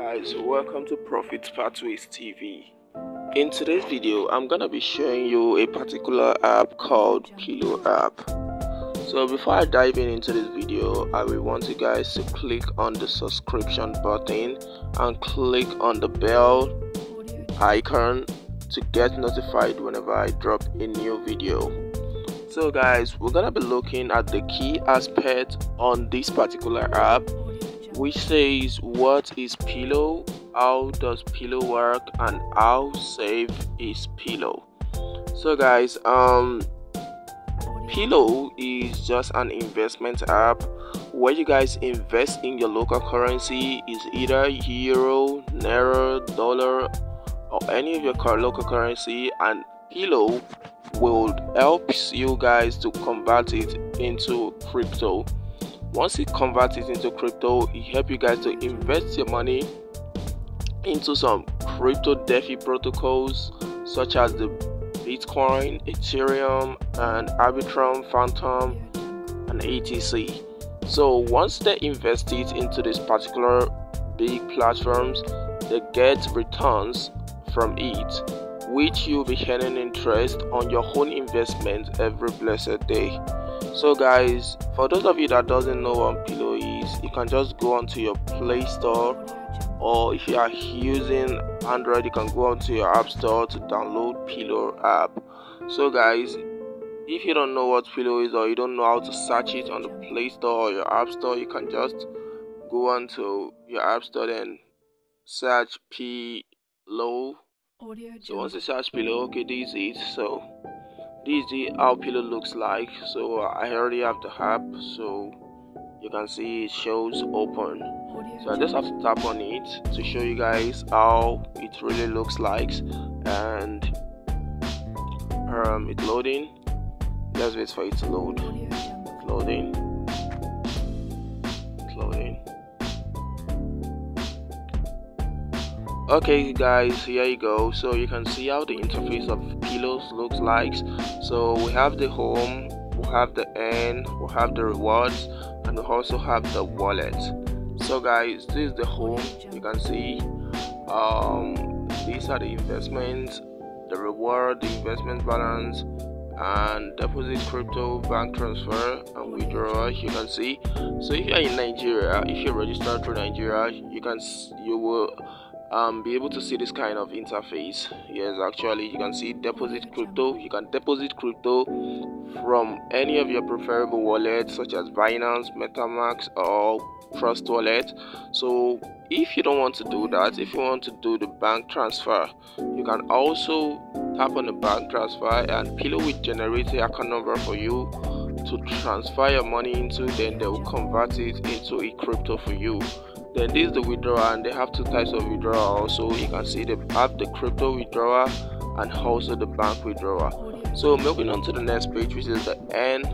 guys welcome to profit pathways tv in today's video i'm gonna be showing you a particular app called pillow app. So before i dive in into this video i will want you guys to click on the subscription button and click on the bell icon to get notified whenever i drop a new video. So guys we're gonna be looking at the key aspect on this particular app which says what is pillow? How does pillow work? And how safe is pillow? So guys um pillow is just an investment app. Where you guys invest in your local currency is either euro naira dollar or any of your local currency and pillow will help you guys to convert it into crypto once it converts it into crypto it help you guys to invest your money into some crypto defi protocols such as the bitcoin ethereum and arbitrum Fantom and etc so once they invest it into this particular big platforms they get returns from it which you'll be earning interest on your own investment every blessed day so guys for those of you that doesn't know what pillow is you can just go onto your play store or if you are using android you can go onto your app store to download pillow app. So guys if you don't know what pillow is or you don't know how to search it on the play store or your app store you can just go onto your app store and search pillow. So once you search pillow okay this is it. So this is how pillow looks like. So i already have the app so you can see it shows open. So i just have to tap on it to show you guys how it really looks like and um it's loading. Let's wait for it to load. It's loading okay guys here you go. So you can see how the interface of pillows looks like. So we have the home we have the end we have the rewards and we also have the wallet. So guys this is the home. You can see um these are the investments the reward the investment balance and deposit crypto bank transfer and withdrawal you can see. So if you're in nigeria if you register through nigeria you can you will um, be able to see this kind of interface. Yes actually you can see deposit crypto. You can deposit crypto from any of your preferable wallets such as binance metamask or trust wallet. So if you don't want to do that if you want to do the bank transfer you can also tap on the bank transfer and pillow will generate the account number for you to transfer your money into. Then they will convert it into a crypto for you then this is the withdrawal and they have two types of withdrawal also. You can see they have the crypto withdrawal and also the bank withdrawal. So moving on to the next page which is the end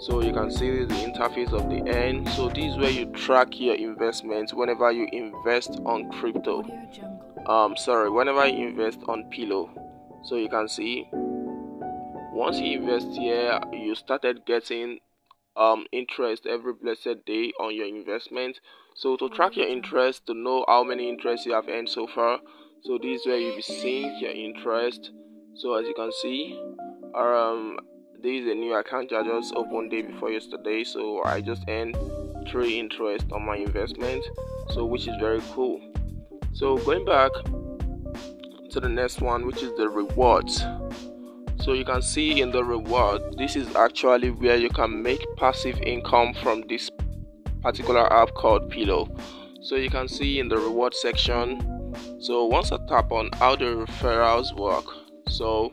so you can see the interface of the end so this is where you track your investments whenever you invest on crypto. Um sorry whenever you invest on pillow so you can see once you invest here you started getting um interest every blessed day on your investment so to track your interest to know how many interests you have earned so far so this is where you'll be seeing your interest. So as you can see um this is a new account i just opened day before yesterday so i just earned three interest on my investment so which is very cool. So going back to the next one which is the rewards. So you can see in the reward this is actually where you can make passive income from this particular app called pillow. So you can see in the reward section. So once i tap on how the referrals work. So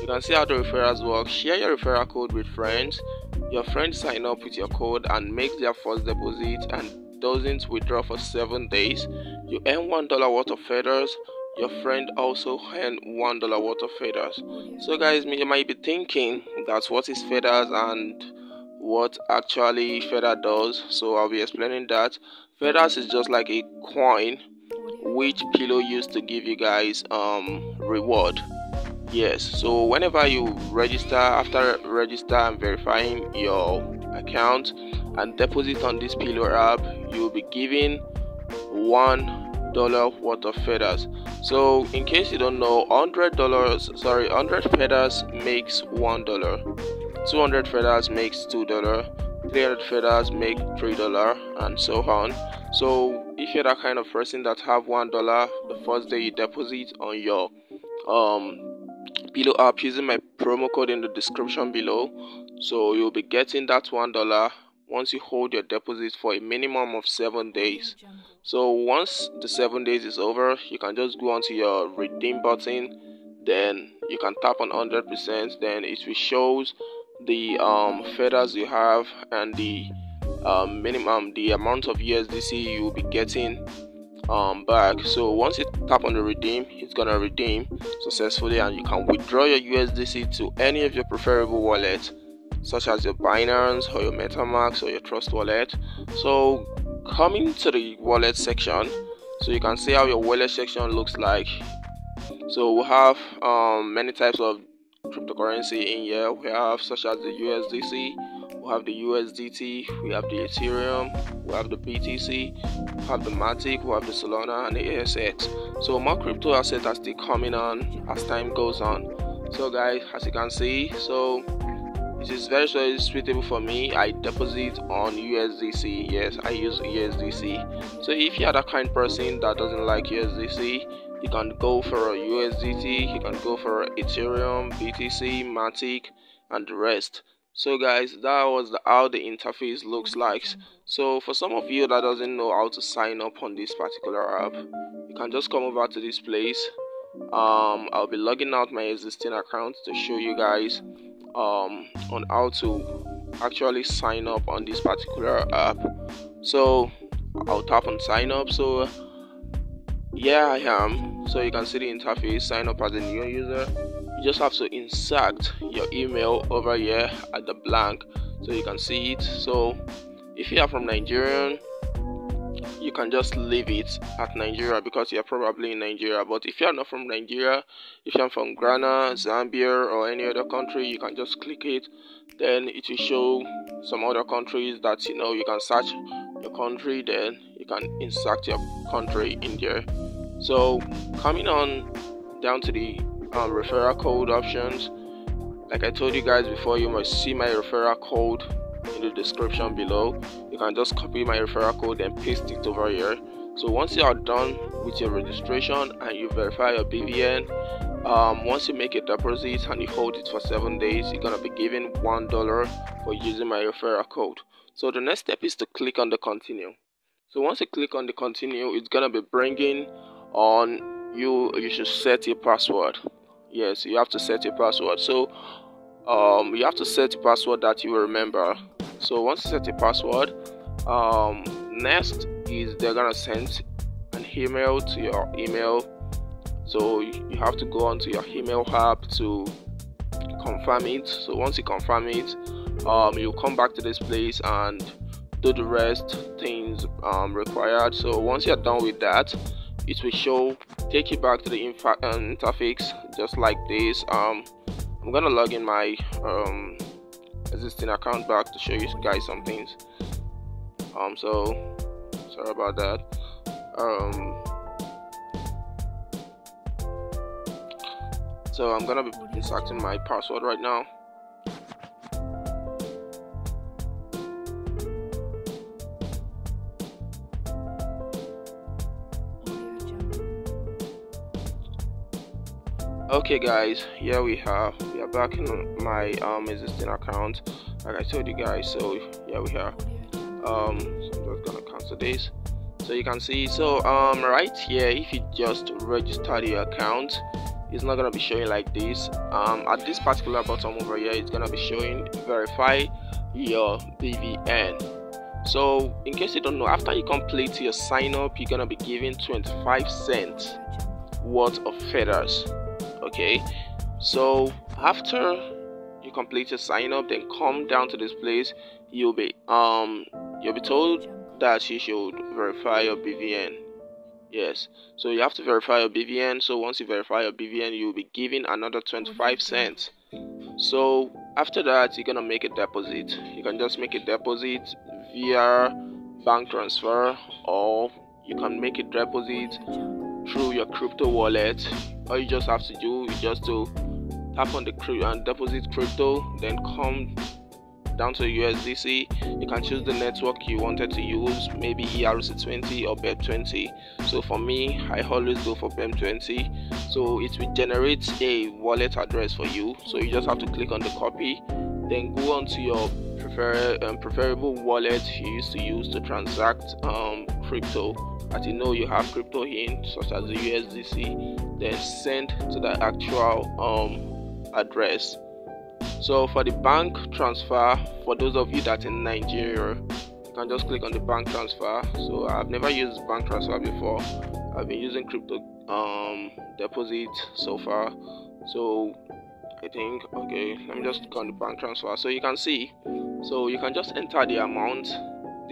you can see how the referrals work. Share your referral code with friends. Your friends sign up with your code and make their first deposit and doesn't withdraw for seven days. You earn one dollar worth of feathers. Your friend also earned one dollar worth of feathers. So guys you might be thinking that's what is feathers and what actually feather does so i'll be explaining that. Feathers is just like a coin which pillow used to give you guys um reward. Yes so whenever you register after register and verifying your account and deposit on this pillow app you'll be given one dollar worth of feathers so in case you don't know 100 dollars sorry 100 feathers makes one dollar 200 feathers makes two dollar 300 feathers make three dollar and so on. So if you're that kind of person that have one dollar the first day you deposit on your um pillow app using my promo code in the description below. So you'll be getting that one dollar once you hold your deposit for a minimum of seven days. So once the seven days is over you can just go onto your redeem button. Then you can tap on 100% then it will shows the um, feathers you have and the um, minimum the amount of USDC you will be getting um, back. So once you tap on the redeem it's gonna redeem successfully and you can withdraw your USDC to any of your preferable wallets such as your Binance or your MetaMask or your Trust wallet. So coming to the wallet section so you can see how your wallet section looks like. So we have um, many types of cryptocurrency in here we have such as the USDC we have the USDT we have the Ethereum we have the BTC we have the Matic we have the Solana and the ASX so more crypto assets are still coming on as time goes on. So guys as you can see so it is very very suitable for me. I deposit on usdc yes i use usdc so if you are that kind person that doesn't like usdc you can go for a usdt you can go for ethereum btc matic and the rest so guys that was the, how the interface looks like so for some of you that doesn't know how to sign up on this particular app you can just come over to this place um i'll be logging out my existing account to show you guys um, on how to actually sign up on this particular app. So I'll tap on sign up. So yeah, I am. So you can see the interface. Sign up as a new user. You just have to insert your email over here at the blank, so you can see it. So if you are from Nigerian you can just leave it at Nigeria because you're probably in Nigeria. But if you're not from Nigeria, if you're from Ghana, Zambia, or any other country, you can just click it. Then it will show some other countries that you know you can search your country. Then you can insert your country in there. So coming on down to the um, referral code options. Like I told you guys before, you must see my referral code in the description below. You can just copy my referral code and paste it over here. So once you are done with your registration and you verify your bvn um, once you make a deposit and you hold it for seven days you're gonna be given one dollar for using my referral code. So the next step is to click on the continue. So once you click on the continue it's gonna be bringing on you you should set your password. Yes you have to set your password. So um, you have to set a password that you will remember. So once you set a password um, next is they're gonna send an email to your email. So you have to go onto your email app to confirm it. So once you confirm it um, you'll come back to this place and do the rest things um, required. So once you're done with that it will show take you back to the infa- uh, interface just like this um, I'm gonna log in my um, existing account back to show you guys some things. Um, so sorry about that. Um, so I'm gonna be inserting my password right now. Okay guys here we have we are back in my um existing account. Like i told you guys so yeah we are. Um so i'm just gonna cancel this. So you can see so um right here if you just register your account it's not gonna be showing like this. Um at this particular bottom over here it's gonna be showing verify your bvn so in case you don't know after you complete your sign up you're gonna be given 25 cents worth of feathers okay so after you complete your sign up then come down to this place. You'll be um you'll be told that you should verify your bvn yes so you have to verify your bvn so once you verify your bvn you'll be given another 25 cents. So after that you're gonna make a deposit. You can just make a deposit via bank transfer or you can make a deposit through your crypto wallet all you just have to do is just to tap on the crypto and deposit crypto then come down to USDC you can choose the network you wanted to use maybe ERC20 or BEP20 so for me I always go for BEP20 so it will generate a wallet address for you. So you just have to click on the copy then go on to your prefer, um, preferable wallet you used to use to transact um, crypto as you know you have crypto in such as the USDC then send to the actual um, address. So for the bank transfer for those of you that in Nigeria you can just click on the bank transfer. So I've never used bank transfer before. I've been using crypto um, deposit so far. So I think okay let me just click on the bank transfer. So you can see so you can just enter the amount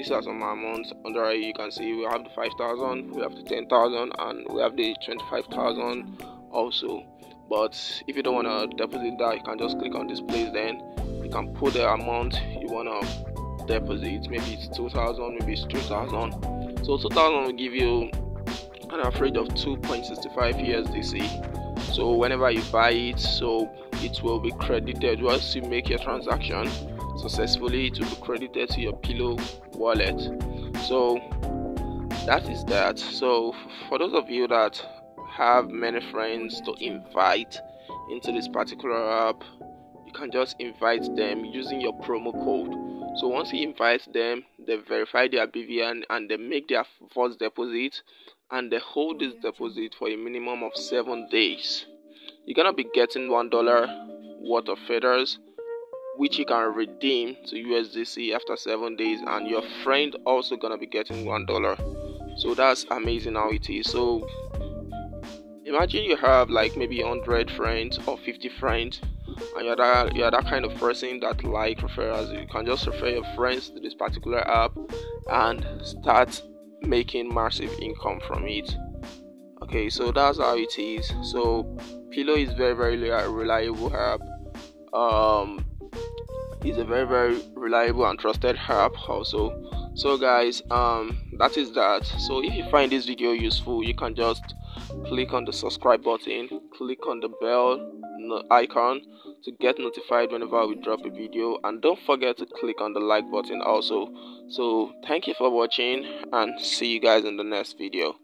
these are some amounts under you can see we have the 5000 we have the 10000 and we have the 25000 also. But if you don't want to deposit that you can just click on this place then. You can put the amount you want to deposit. Maybe it's 2000 maybe it's 3000 so 2000 will give you an average of 2.65 years USDC so whenever you buy it so it will be credited. Once you make your transaction successfully it will be credited to your pillow wallet. So that is that. So for those of you that have many friends to invite into this particular app you can just invite them using your promo code. So once you invite them they verify their bvn and they make their first deposit and they hold this deposit for a minimum of seven days. You're gonna be getting one dollar worth of feathers which you can redeem to USDC after seven days, and your friend also gonna be getting one dollar. So that's amazing how it is. So imagine you have like maybe 100 friends or 50 friends, and you're that you're that kind of person that like referrals. You can just refer your friends to this particular app and start making massive income from it. Okay, so that's how it is. So Pillow is very very reliable app. Um, is a very very reliable and trusted app also so guys um that is that. So if you find this video useful you can just click on the subscribe button click on the bell icon to get notified whenever we drop a video. And don't forget to click on the like button also. So thank you for watching and see you guys in the next video